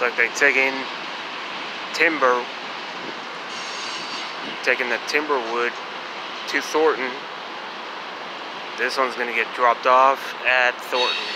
like they taking timber, taking the timber wood to Thornton. This one's gonna get dropped off at Thornton.